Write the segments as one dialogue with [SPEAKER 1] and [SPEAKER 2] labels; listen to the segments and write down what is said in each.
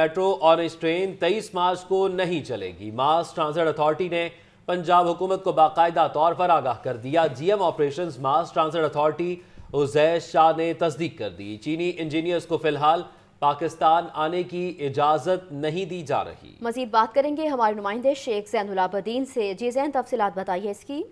[SPEAKER 1] Metro orange train تیئیس مارچ کو نہیں چلے گی۔ ماس ٹرانزٹ اتھارٹی نے پنجاب حکومت کو باقاعدہ طور پر آگاہ کر دیا۔ G M operations mass transit authority Aziz Shah نے تصدیق کر دی۔ چینی انجینئرز کو فی الحال پاکستان آنے کی اجازت نہیں دی جا رہی۔
[SPEAKER 2] مزید بات کریں گے ہمارے نمائندے شیخ زین العابدین سے۔ جی زین، تفصیلات بتائیے اس کی۔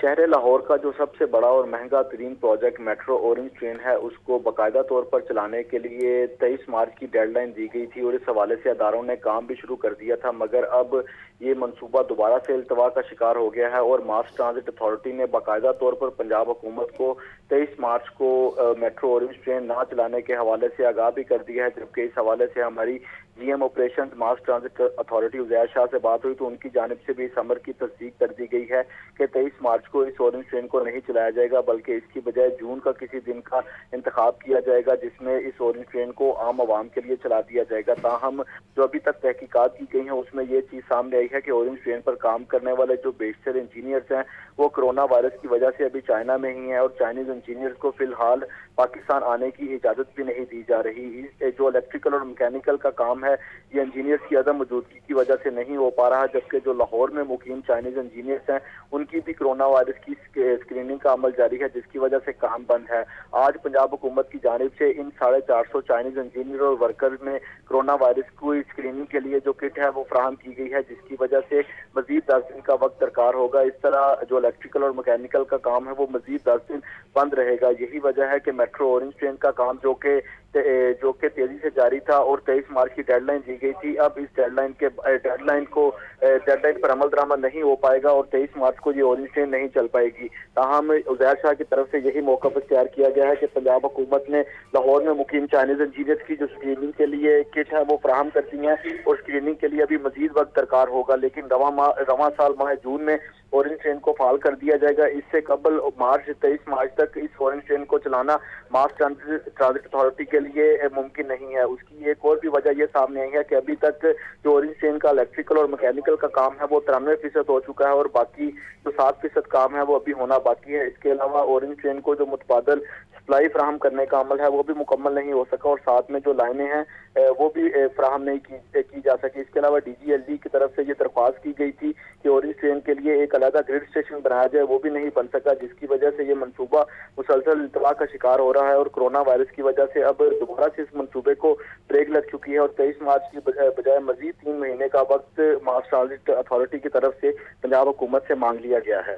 [SPEAKER 3] شہر لاہور کا جو سب سے بڑا اور مہنگا ترین پروجیکٹ میٹرو اورنج ٹرین ہے، اس کو باقاعدہ طور پر چلانے کے لیے تیئیس مارچ کی ڈیڈ لائن دی گئی تھی اور اس حوالے سے اداروں نے کام بھی شروع کر دیا تھا، مگر اب یہ منصوبہ دوبارہ سے التوا کا شکار ہو گیا ہے اور ماس ٹرانزٹ اتھارٹی نے باقاعدہ طور پر پنجاب حکومت کو تیئیس مارچ کو میٹرو اورنج ٹرین نہ چلانے کے حوالے سے آگاہ بھی کر دیا ہے، جبکہ اس حوالے سے ہماری G M operation mass transit authority Uzair Shah سے بات ہوئی تو ان کی جانب سے بھی اس عمر کی تصدیق کر دی گئی ہے کہ تیئیس مارچ کو اس اورنج ٹرین کو نہیں چلایا جائے گا بلکہ اس کی بجائے جون کا کسی دن کا انتخاب کیا جائے گا جس میں اس اورنج ٹرین کو عام عوام کے لیے چلا دیا جائے گا تاہم جو ابھی تک تحقیقات کی گئی ہیں اس میں یہ چیز سامنے آئی ہے کہ اورنج ٹرین پر کام کرنے والے جو بیشتر انجینئرز ہیں وہ کرونا وائرس کی وجہ سے ابھی چائنا میں ہی ہیں اور چائنیز انجینئرز کو فی الحال پاکستان آنے کی اجازت بھی نہیں دی جا رہی۔ جو الیکٹریکل اور مکینیکل کا کام ہے یہ انجینئرز کی عدم موجودگی کی وجہ سے نہیں ہو پا رہا، جبکہ جو لاہور میں مقیم چائنیز انجینئرز ہیں، ان کی بھی کرونا وائرس کی اسکریننگ کا عمل جاری ہے، جس کی وجہ سے کام بند ہے۔ آج پنجاب حکومت کی جانب سے ان ساڑھے چار سو چائنیز انجینئر اور ورکرز میں کرونا وائرس کو اسکریننگ کے لیے جو کٹ ہے، وہ فراہم کی گئی ہے، جس کی وجہ سے مزید دس دن کا وقت درکار ہوگا۔ اس طرح جو الیکٹریکل اور مکینیکل کا کام ہے، وہ مزید دس دن بند رہے گا۔ یہی وجہ ہے کہ میٹرو اورنج ٹرین کا کام، جو کہ جو کہ تیزی سے جاری تھا اور تیئیس مارچ کی ڈیڈ لائن دی گئی تھی، اب اس ڈیڈ لائن کے ڈیڈ لائن کو ڈیڈ لائن پر عمل درآمد نہیں ہو پائے گا اور تیئیس مارچ کو یہ اورنج ٹرین نہیں چل پائے گی۔ تاہم عزیر شاہ کی طرف سے یہی موقع پر تیار کیا گیا ہے کہ پنجاب حکومت نے لاہور میں مقیم چائنیز انجینئرز کی جو اسکریننگ کے لیے کٹ ہے وہ فراہم کرتی ہیں اور اسکریننگ کے لیے ابھی مزید وقت درکار ہوگا۔ لیکن رواں سال ماہ جون میں اورنج ٹرین کو فعال کر دیا جائے گا۔ اس سے قبل مارچ تیئیس مارچ تک اس اورنج ٹرین کو چلانا ماس ٹرانزٹ اتھارٹی کے لیے ممکن نہیں ہے۔ اس کی ایک اور بھی وجہ یہ سامنے آئی ہے کہ ابھی تک جو اورنج ٹرین کا الیکٹریکل اور مکینیکل کا کام ہے وہ ترانوے فیصد ہو چکا ہے اور باقی جو سات فیصد کام ہے وہ ابھی ہونا باقی ہے۔ اس کے علاوہ اورنج ٹرین کو جو متبادل سپلائی فراہم کرنے کا عمل ہے، وہ بھی مکمل نہیں ہو سکا اور ساتھ میں جو لائنیں ہیں وہ بھی فراہم نہیں کی جا سکی۔ اس کے علاوہ ڈی جی ایل ڈی کی طرف سے یہ درخواست کی گئی تھی کہ اورنج ٹرین کے لیے ایک علیحدہ گریڈ اسٹیشن بنایا جائے، وہ بھی نہیں بن سکا، جس کی وجہ سے یہ منصوبہ مسلسل التوا کا شکار ہو رہا ہے اور کرونا وائرس کی وجہ سے اب دوبارہ سے اس منصوبے کو بریک لگ چکی ہے اور تیئیس مارچ کی بجائے مزید تین مہینے کا وقت ماس ٹرانزٹ اتھارٹی کی طرف سے پنجاب حکومت سے مانگ لیا گیا ہے۔